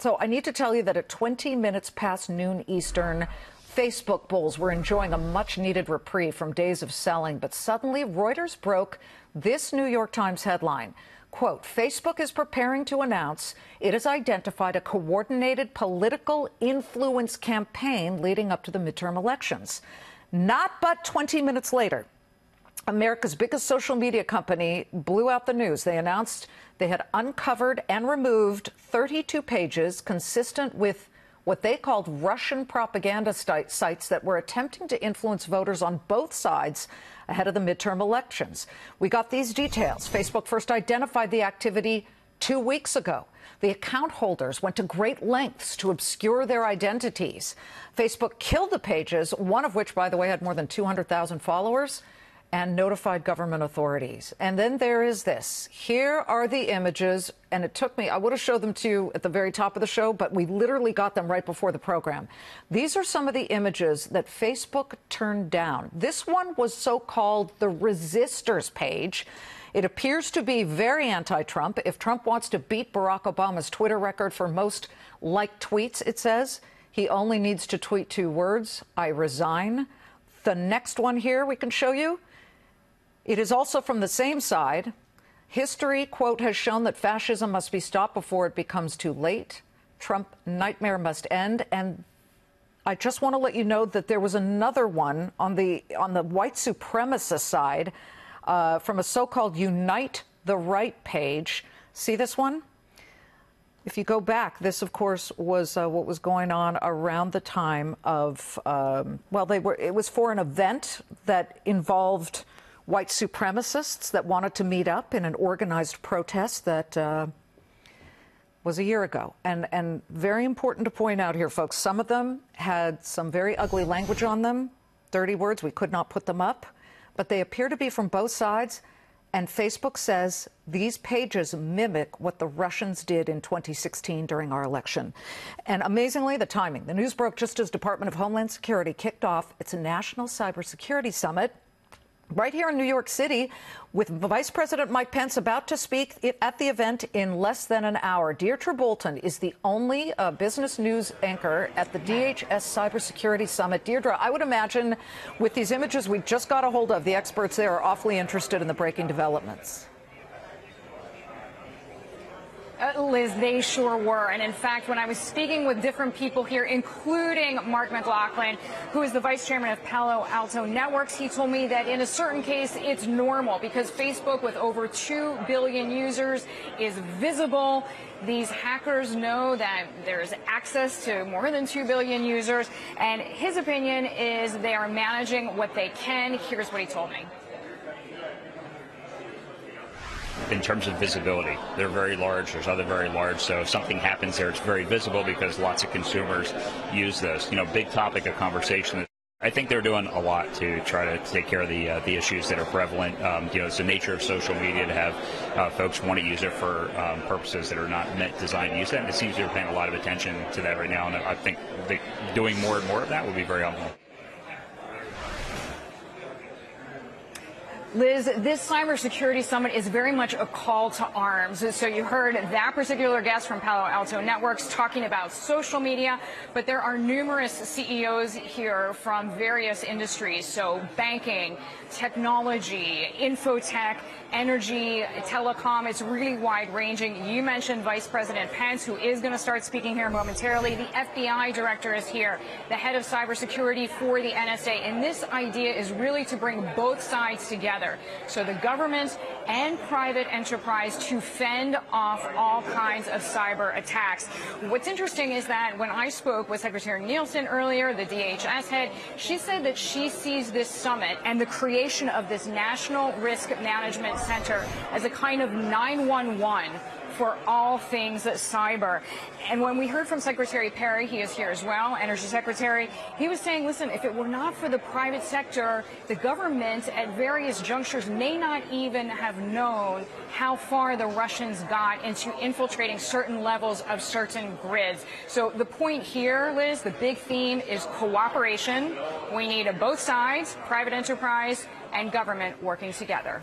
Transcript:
So I need to tell you that at 20 minutes past noon Eastern, Facebook bulls were enjoying a much needed reprieve from days of selling, but suddenly Reuters broke this New York Times headline. Quote, Facebook is preparing to announce it has identified a coordinated political influence campaign leading up to the midterm elections. Not but 20 minutes later, America's biggest social media company blew out the news. They announced they had uncovered and removed 32 pages consistent with what they called Russian propaganda sites that were attempting to influence voters on both sides ahead of the midterm elections. We got these details. Facebook first identified the activity two weeks ago. The account holders went to great lengths to obscure their identities. Facebook killed the pages, one of which, by the way, had more than 200,000 followers and notified government authorities. And then there is this. Here are the images, and it took me, I would have showed them to you at the very top of the show, but we literally got them right before the program. These are some of the images that Facebook turned down. This one was so called the resisters page. It appears to be very anti Trump. If Trump wants to beat Barack Obama's Twitter record for most liked tweets, it says, he only needs to tweet two words I resign. The next one here we can show you it is also from the same side. History, quote, has shown that fascism must be stopped before it becomes too late. Trump nightmare must end. And I just want to let you know that there was another one on the on the white supremacist side uh, from a so-called Unite the Right page. See this one? If you go back, this, of course, was uh, what was going on around the time of, um, well, they were, it was for an event that involved white supremacists that wanted to meet up in an organized protest that uh, was a year ago. And, and very important to point out here, folks, some of them had some very ugly language on them, dirty words. We could not put them up, but they appear to be from both sides. And Facebook says these pages mimic what the Russians did in 2016 during our election. And amazingly, the timing. The news broke just as Department of Homeland Security kicked off its National Cybersecurity Summit right here in New York City with Vice President Mike Pence about to speak at the event in less than an hour. Deirdre Bolton is the only uh, business news anchor at the DHS Cybersecurity Summit. Deirdre, I would imagine with these images we just got a hold of, the experts there are awfully interested in the breaking developments. Uh, Liz, they sure were. And in fact, when I was speaking with different people here, including Mark McLaughlin, who is the vice chairman of Palo Alto Networks, he told me that in a certain case, it's normal because Facebook, with over 2 billion users, is visible. These hackers know that there's access to more than 2 billion users. And his opinion is they are managing what they can. Here's what he told me. In terms of visibility. They're very large. There's other very large. So if something happens there, it's very visible because lots of consumers use this. You know, big topic of conversation. I think they're doing a lot to try to take care of the uh, the issues that are prevalent. Um, you know, it's the nature of social media to have uh, folks want to use it for um, purposes that are not meant designed to use that. And it seems they're paying a lot of attention to that right now. And I think doing more and more of that would be very helpful. Liz, this cybersecurity summit is very much a call to arms. So you heard that particular guest from Palo Alto Networks talking about social media, but there are numerous CEOs here from various industries. So banking, technology, infotech, energy, telecom. It's really wide ranging. You mentioned Vice President Pence, who is going to start speaking here momentarily. The FBI director is here, the head of cybersecurity for the NSA. And this idea is really to bring both sides together together. So the government and private enterprise to fend off all kinds of cyber attacks. What's interesting is that when I spoke with Secretary Nielsen earlier, the DHS head, she said that she sees this summit and the creation of this National Risk Management Center as a kind of 911 for all things cyber. And when we heard from Secretary Perry, he is here as well, Energy Secretary, he was saying, listen, if it were not for the private sector, the government at various junctures may not even have known how far the Russians got into infiltrating certain levels of certain grids. So the point here, Liz, the big theme is cooperation. We need both sides, private enterprise and government working together.